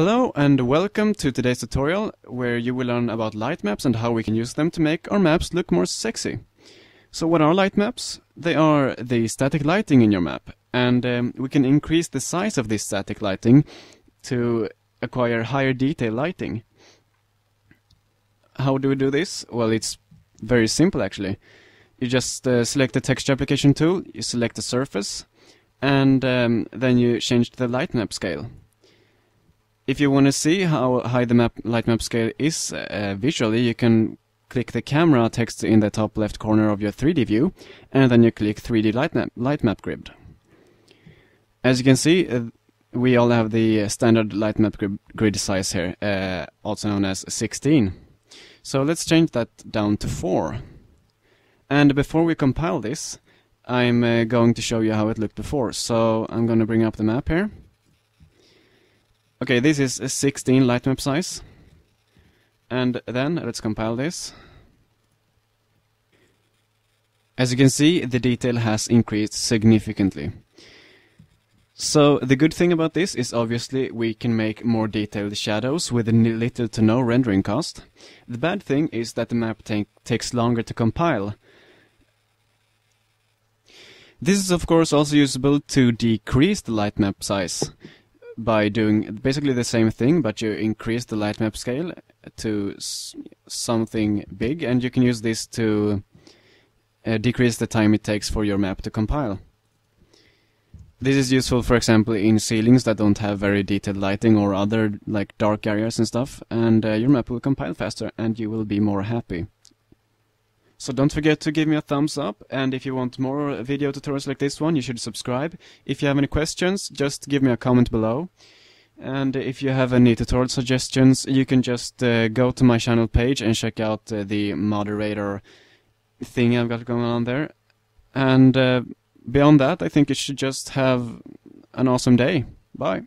Hello and welcome to today's tutorial where you will learn about light maps and how we can use them to make our maps look more sexy. So what are light maps? They are the static lighting in your map and um, we can increase the size of this static lighting to acquire higher detail lighting. How do we do this? Well, it's very simple actually. You just uh, select the texture application tool, you select the surface, and um, then you change the light map scale. If you want to see how high the map, light map scale is uh, visually, you can click the camera text in the top left corner of your 3D view, and then you click 3D light map, light map grid. As you can see, uh, we all have the standard light map grid size here, uh, also known as 16. So let's change that down to 4. And before we compile this, I'm uh, going to show you how it looked before. So I'm going to bring up the map here. Okay, this is a 16 light map size. And then let's compile this. As you can see, the detail has increased significantly. So the good thing about this is obviously we can make more detailed shadows with little to no rendering cost. The bad thing is that the map takes longer to compile. This is of course also usable to decrease the light map size by doing basically the same thing, but you increase the light map scale to something big, and you can use this to uh, decrease the time it takes for your map to compile. This is useful, for example, in ceilings that don't have very detailed lighting or other like dark areas and stuff, and uh, your map will compile faster and you will be more happy. So don't forget to give me a thumbs up, and if you want more video tutorials like this one, you should subscribe. If you have any questions, just give me a comment below. And if you have any tutorial suggestions, you can just uh, go to my channel page and check out uh, the moderator thing I've got going on there. And uh, beyond that, I think you should just have an awesome day. Bye.